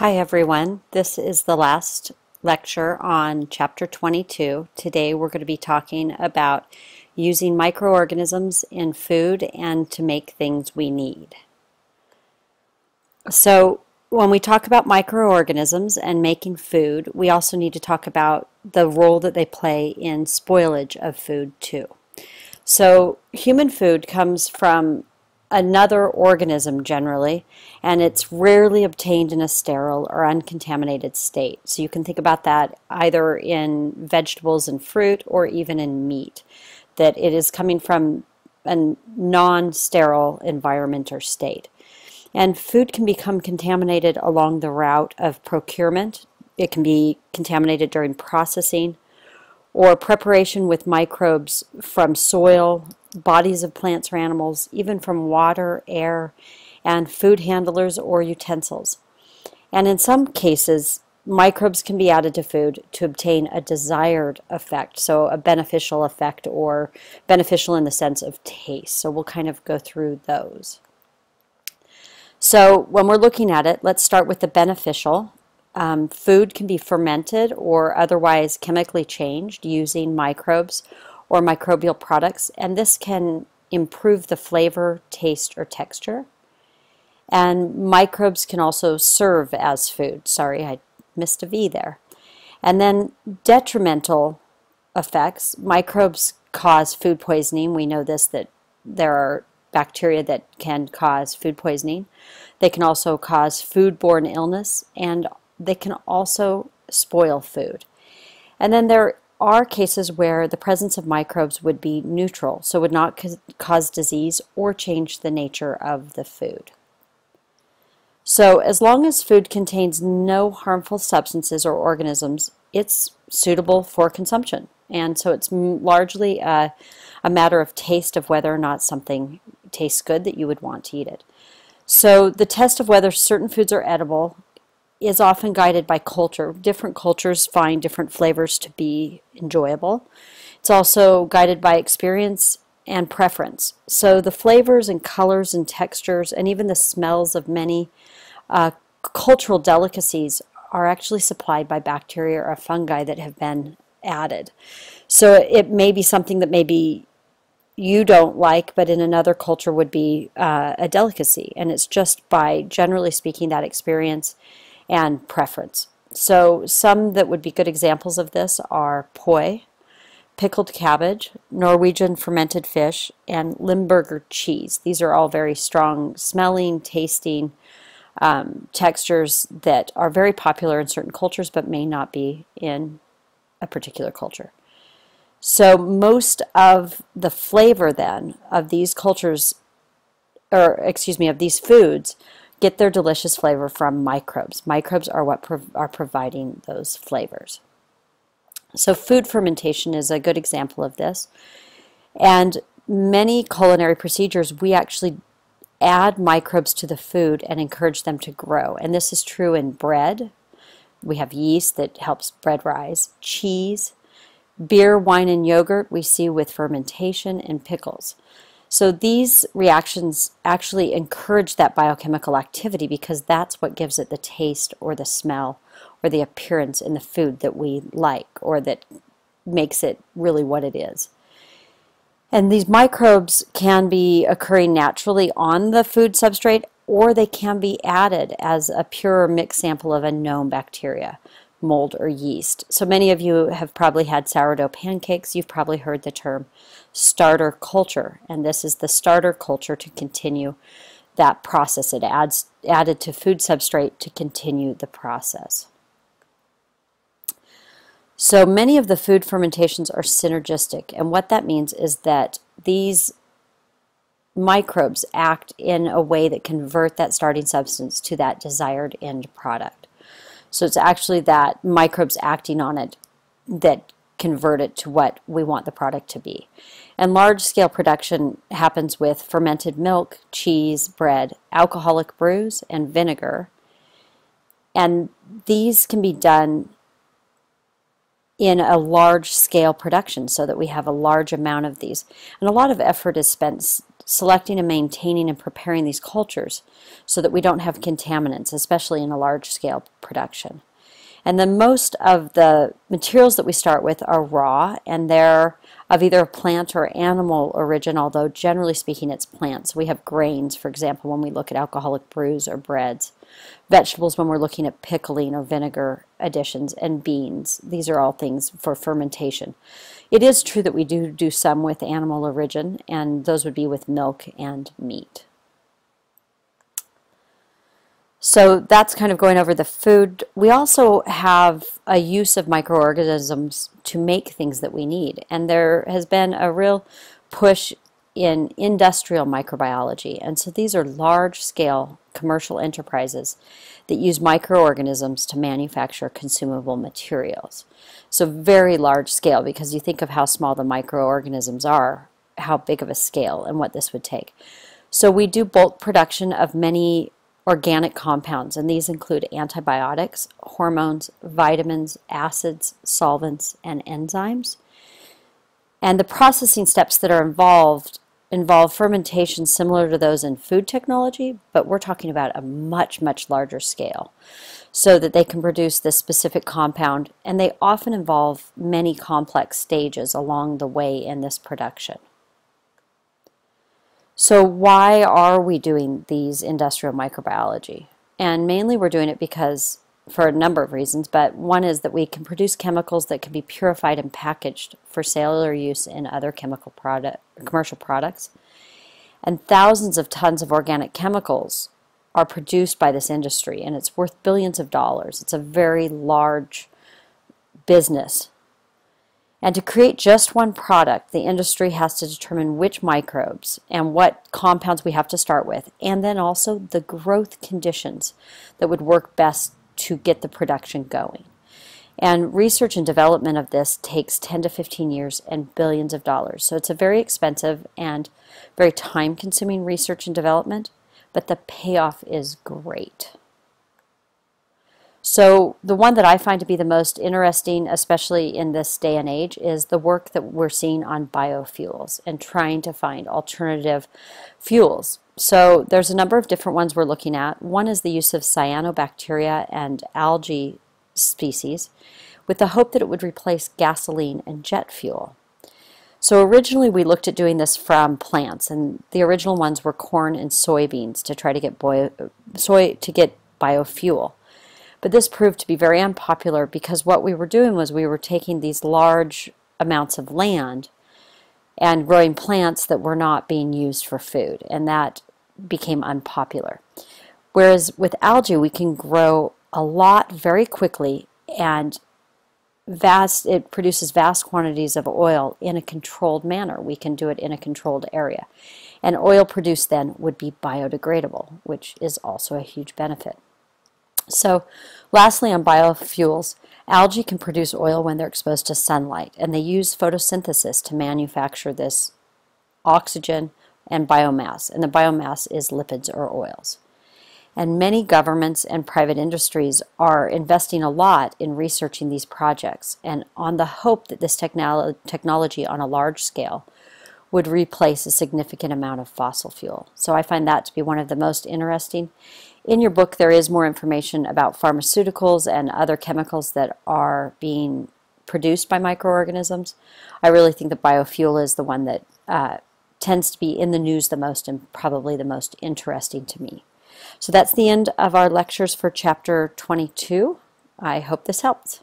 Hi everyone, this is the last lecture on chapter 22. Today we're going to be talking about using microorganisms in food and to make things we need. So when we talk about microorganisms and making food, we also need to talk about the role that they play in spoilage of food too. So human food comes from another organism generally, and it's rarely obtained in a sterile or uncontaminated state. So you can think about that either in vegetables and fruit or even in meat, that it is coming from a non sterile environment or state. And food can become contaminated along the route of procurement. It can be contaminated during processing or preparation with microbes from soil, bodies of plants or animals, even from water, air, and food handlers or utensils. And in some cases, microbes can be added to food to obtain a desired effect, so a beneficial effect or beneficial in the sense of taste. So we'll kind of go through those. So when we're looking at it, let's start with the beneficial. Um, food can be fermented or otherwise chemically changed using microbes or microbial products, and this can improve the flavor, taste, or texture. And microbes can also serve as food. Sorry, I missed a V there. And then detrimental effects. Microbes cause food poisoning. We know this that there are bacteria that can cause food poisoning. They can also cause foodborne illness and they can also spoil food. And then there are cases where the presence of microbes would be neutral, so would not cause disease or change the nature of the food. So as long as food contains no harmful substances or organisms, it's suitable for consumption. And so it's largely a, a matter of taste of whether or not something tastes good that you would want to eat it. So the test of whether certain foods are edible is often guided by culture. Different cultures find different flavors to be enjoyable. It's also guided by experience and preference. So the flavors and colors and textures and even the smells of many uh, cultural delicacies are actually supplied by bacteria or fungi that have been added. So it may be something that maybe you don't like, but in another culture would be uh, a delicacy. And it's just by, generally speaking, that experience and preference. So some that would be good examples of this are poi, pickled cabbage, Norwegian fermented fish, and Limburger cheese. These are all very strong smelling, tasting um, textures that are very popular in certain cultures but may not be in a particular culture. So most of the flavor then of these cultures, or excuse me, of these foods get their delicious flavor from microbes. Microbes are what are providing those flavors. So food fermentation is a good example of this. And many culinary procedures, we actually add microbes to the food and encourage them to grow. And this is true in bread. We have yeast that helps bread rise. Cheese, beer, wine, and yogurt we see with fermentation and pickles. So these reactions actually encourage that biochemical activity because that's what gives it the taste or the smell or the appearance in the food that we like or that makes it really what it is. And these microbes can be occurring naturally on the food substrate or they can be added as a pure mixed sample of a known bacteria mold or yeast. So many of you have probably had sourdough pancakes. You've probably heard the term starter culture, and this is the starter culture to continue that process. It adds added to food substrate to continue the process. So many of the food fermentations are synergistic, and what that means is that these microbes act in a way that convert that starting substance to that desired end product. So it's actually that microbes acting on it that convert it to what we want the product to be. And large scale production happens with fermented milk, cheese, bread, alcoholic brews, and vinegar. And these can be done in a large scale production so that we have a large amount of these. And a lot of effort is spent selecting and maintaining and preparing these cultures so that we don't have contaminants, especially in a large scale production. And then most of the materials that we start with are raw and they're of either plant or animal origin, although generally speaking it's plants. We have grains, for example, when we look at alcoholic brews or breads. Vegetables when we're looking at pickling or vinegar additions, and beans. These are all things for fermentation. It is true that we do do some with animal origin, and those would be with milk and meat. So that's kind of going over the food. We also have a use of microorganisms to make things that we need. And there has been a real push in industrial microbiology. And so these are large scale commercial enterprises that use microorganisms to manufacture consumable materials. So very large scale because you think of how small the microorganisms are, how big of a scale and what this would take. So we do bulk production of many organic compounds, and these include antibiotics, hormones, vitamins, acids, solvents, and enzymes. And the processing steps that are involved involve fermentation similar to those in food technology, but we're talking about a much, much larger scale so that they can produce this specific compound, and they often involve many complex stages along the way in this production. So why are we doing these industrial microbiology? And mainly we're doing it because for a number of reasons, but one is that we can produce chemicals that can be purified and packaged for cellular use in other chemical product, commercial products. And thousands of tons of organic chemicals are produced by this industry, and it's worth billions of dollars. It's a very large business and to create just one product, the industry has to determine which microbes and what compounds we have to start with, and then also the growth conditions that would work best to get the production going. And research and development of this takes 10 to 15 years and billions of dollars. So it's a very expensive and very time consuming research and development, but the payoff is great. So the one that I find to be the most interesting, especially in this day and age, is the work that we're seeing on biofuels and trying to find alternative fuels. So there's a number of different ones we're looking at. One is the use of cyanobacteria and algae species with the hope that it would replace gasoline and jet fuel. So originally we looked at doing this from plants, and the original ones were corn and soybeans to try to get soy to get biofuel. But this proved to be very unpopular because what we were doing was we were taking these large amounts of land and growing plants that were not being used for food, and that became unpopular. Whereas with algae, we can grow a lot very quickly and vast it produces vast quantities of oil in a controlled manner. We can do it in a controlled area. And oil produced then would be biodegradable, which is also a huge benefit. So lastly on biofuels, algae can produce oil when they're exposed to sunlight and they use photosynthesis to manufacture this oxygen and biomass and the biomass is lipids or oils. And many governments and private industries are investing a lot in researching these projects and on the hope that this technolo technology on a large scale would replace a significant amount of fossil fuel. So I find that to be one of the most interesting. In your book, there is more information about pharmaceuticals and other chemicals that are being produced by microorganisms. I really think that biofuel is the one that uh, tends to be in the news the most and probably the most interesting to me. So that's the end of our lectures for chapter 22. I hope this helped.